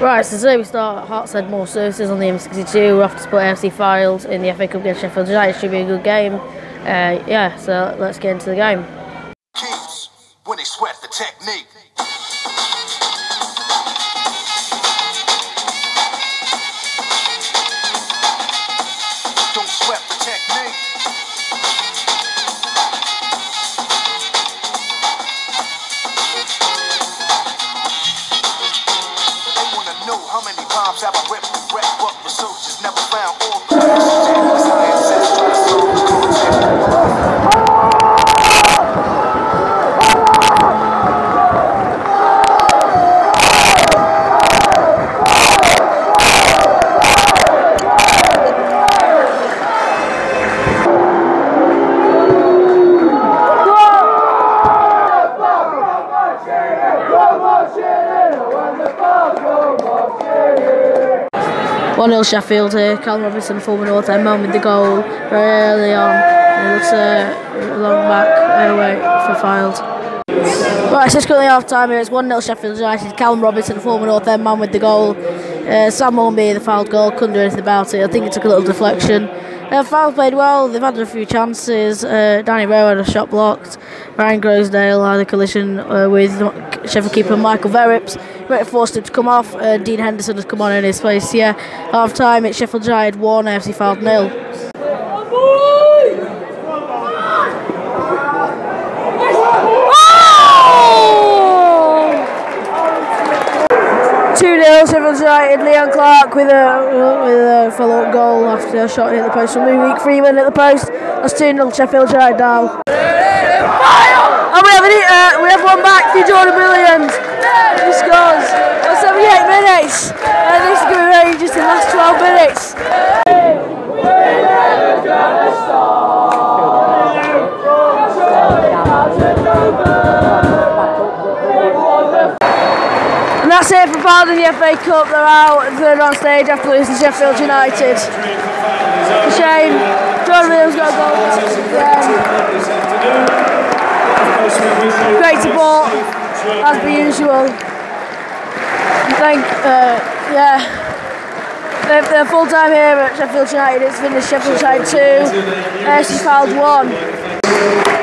Right, so today we start Hearts Hartshead Moor Services on the M62. We're off to split AFC Fylde in the FA Cup against Sheffield United. Should be a good game. Uh, yeah, so let's get into the game. When sweat the technique. times have I ripped wreck up the soldiers, never found all the solutions. Soul, Go, go, go, go, go, go, 1 0 Sheffield here. Cal Robinson, former North End man with the goal very early on. It looks a uh, long back uh, away for Fylde. Right, so it's currently half time here. It's 1 0 Sheffield United. Callum Robinson, former North End man, with the goal. Uh, Sam Hornby, the Fylde goal, couldn't do anything about it. I think it took a little deflection. Uh, played well, they've had a few chances. Uh, Danny Rowe had a shot blocked. Ryan Croasdale had a collision uh, with Sheffield keeper Michael Verrips. Brett forced him to come off. Uh, Dean Henderson has come on in his place. Yeah, half time it's Sheffield United 1, AFC Fylde nil. Two 0 Sheffield United. Leon Clarke with a with a follow up goal after a shot hit the post from Luke Freeman at the post. That's two 0 Sheffield United now. And we have an, uh, we have one back for Jordan Williams. He scores. On 78 minutes. And this is going to be just in the last 12 minutes. And that's it for Fylde in the FA Cup. They're out third on stage after losing to Sheffield United. It's a shame. Jordan Williams got a goal. Yeah. Great support, as per usual. I think, uh, yeah. They're, they're full time here at Sheffield United. It's finished Sheffield United 2, AFC Fylde 1.